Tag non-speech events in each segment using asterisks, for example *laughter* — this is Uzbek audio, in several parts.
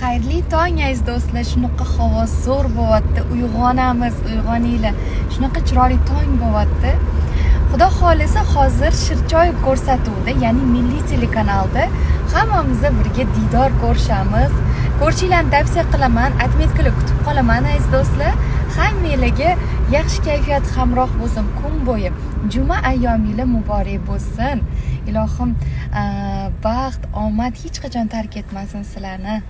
xayrli tong aziz do'stlar. Shunaqa havo zo'r bo'lyapti. Uyg'onamiz uyg'oninglar. Shunaqa chiroyli tong bo'lyapti. Xudo xohlasa hozir shirchoy ko'rsatuvida ya'ni milliy telekanalda hammamiz birga diydor ko'rishamiz. Ko'rishinglarni tavsiya qilaman отметкаlar kutib qolaman aziz do'stlar. Hammanglarga yaxshi kayfiyat hamroh bo'lsin kun bo'yi. Juma ayyominglar muborak bo'lsin. Ilohim baxt omad hech qachon tark etmasin sizlarni.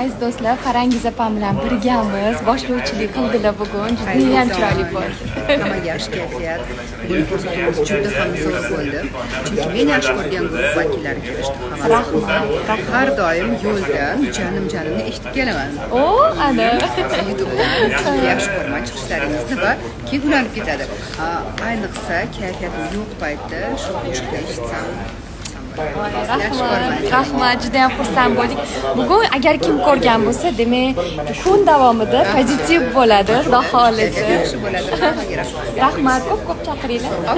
Aziz do'stlar farangiz opam bilan birgamiz boshlovchilik qildilar bugun. Judayam chiroyli bo'ldi. Yaxshi kayfiyat. Bugun ko'rsatuvimiz juda ham zo'r bo'ldi. Chunki men yaxshi ko'rgan guruh vakillari kelishdi. Rahmat har doim yo'ldan janim janimni eshitib kelaman. O ana. Yaxshi ko'raman chiqishlaringizni va keyin ulanib ketadi ayniqsa kayfiyatim yo'q paytda shu qo'shiqni eshitsam rahmat rahmat. Juda yam xursand bo'ldik. Bugun agar kim ko'rgan bo'lsa demak kun davomida pozitiv bo'ladi xudo xohlasa yaxshi bo'ladi. Rahmat. Ko'p ko'p chaqiringlar.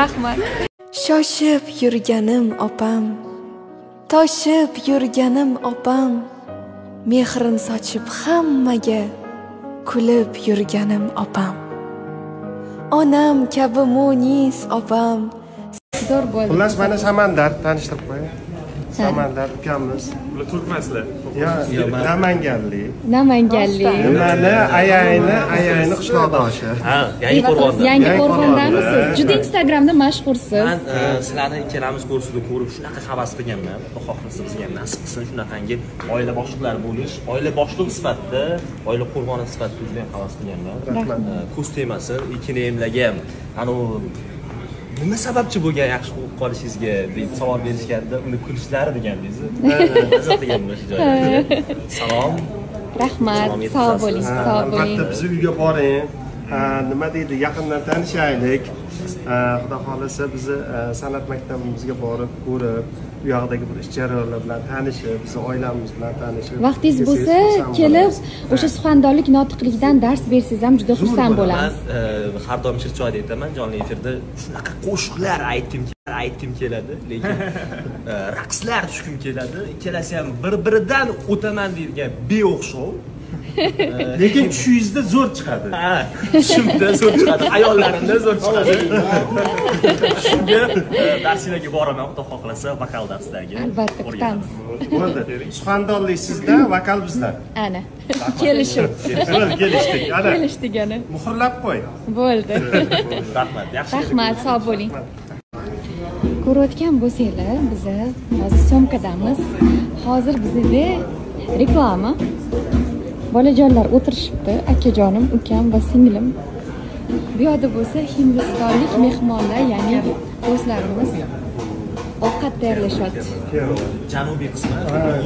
Rahmat. Shoshib yurganim opam. Toshib yurganim opam. Mehrin sochib hammaga kulib yurganim opam. Onam kabi munis opam zo'r bo'ldi. Xullas mana samandar tanishtirib qo'ying samandar ukamiz Bular turkmansizlar. yo namanganlik namanganlik nimani? Ayayni ayayni qishloqdoshi Ha, yangi qo'rg'onda. yangi Yangi qo'rg'ondamisiz Qo'rg'onda. juda instagramda mashhursiz. Men e, sizlarni ikkalamiz kursida ko'rib shunaqa havas qilganman. Xudo xohlasa bizga ham nasib qilsin shunaqangi oila boshliqlari bo'lish, oila boshliq sifatida, oila qurboni sifatida juda ham havas qilganman. Rahmat. E, Kuz temasi ikki nemlarga ham anavi nima sababchi bo'lgan yaxshi o'qib qolishingizga deb savol berishganda uni kulishlari degandingiz. Qiziq *laughs* deganman shu joyda. Salom. rahmat sog' bo'ling sog' bo'ling albatta bizni uyga boring nima deydi yaqindan tanishaylik. Ha, xudo xohlasa bizni e, san'at maktabimizga borib ko'rib u yoqdagi bir ish jarayonlar bilan tanishib bizni oilamiz bilan tanishib vaqtingiz bo'lsa kelib o'sha suxandonlik notiqlikdan dars bersangiz ham juda xursand bo'lamiz. E, har doim shirchoyda aytaman jonli efirda shunaqa qo'shiqlar aytgim aytgim keladi lekin e, raqslar tushgim keladi. Ikkalasi ham bir biridan o'taman deydigan beo'xshov lekin tushingizda zo'r chiqadi. Ha. Tushimda zo'r chiqadi. Ayollarimda zo'r chiqadi. Shunga e, darslarga boraman xudo xohlasa vokal darslariga albatta kutamiz. bo'ldi. Suxandonlik sizda vokal bizda. Ana. Kelishib Bo'ldi, kelishdik. Ana. Kelishdik ana. Muhrlab qo'y. Bo'ldi. Rahmat yaxshi rahmat sog' bo'ling. Ko'rayotgan bo'lsanglar biza hozir syomkadamiz hozir bizada reklama bolajonlar o'tirishibdi. Akajonim ukam va singlim bu yoqda bo'lsa hindistonlik mehmonlar ya'ni do'stlarimiz ovqat tayyorlashyapti janubiy qismi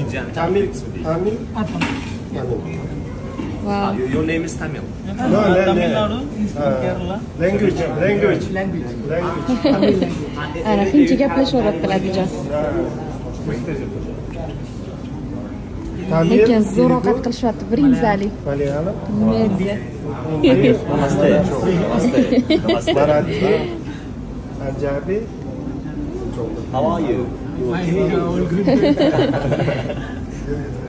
indiani tamil janubiy qismi. Deydi. tamil. Va Ah, your- name is Tamil. No Tamil Nadu language language. Language. Ana hindcha gaplashyaptilar adijon tamil lekin zo'r ovqat qilishyapti malayalam medya Namaste. Namaste. Namaste. How are you? You okay? *laughs*